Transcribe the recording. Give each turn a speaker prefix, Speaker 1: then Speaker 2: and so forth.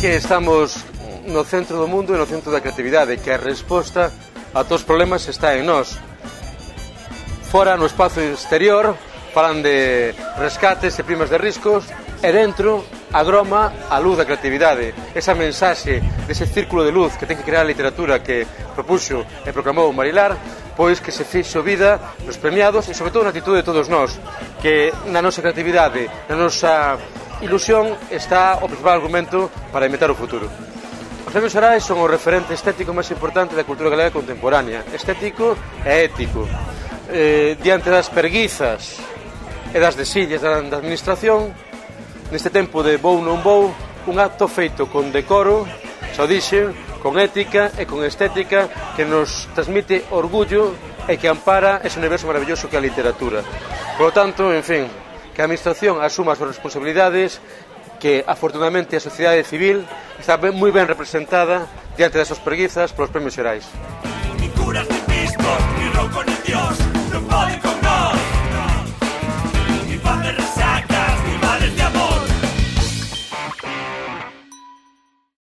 Speaker 1: que estamos no centro do mundo e no centro da creatividade, que a resposta a todos os problemas está en nós. Fora no espazo exterior, falan de rescates e primas de riscos, e dentro agroma a luz da creatividade, esa mensaxe dese círculo de luz que ten que crear a literatura que propuxo e proclamou Marilar, pois que se fixo vida nos premiados e sobre todo na actitude de todos nós, que na nosa creatividade, na nosa ilusión está o principal argumento para inventar o futuro. Os premios Arais son o referente estético máis importante da cultura galega contemporánea, estético e ético. Eh, diante das perguizas e das desillas da, da administración, neste tempo de vou non vou, un acto feito con decoro, xa o dixen, con ética e con estética que nos transmite orgullo e que ampara ese universo maravilloso que é a literatura. Por lo tanto, en fin, que a Administración asuma as súas responsabilidades que afortunadamente a sociedade civil está moi ben representada diante das súas preguizas polos premios xerais.